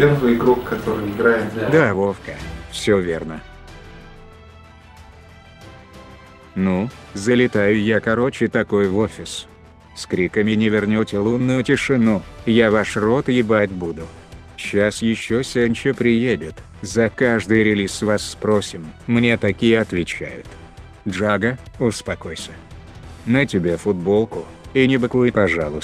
первый игрок, который играет Да, Да, Вовка, все верно. Ну, залетаю я короче такой в офис. С криками не вернете лунную тишину, я ваш рот ебать буду. Сейчас еще Сенча приедет, за каждый релиз вас спросим, мне такие отвечают. Джага, успокойся. На тебе футболку, и не быкуй пожалуйста.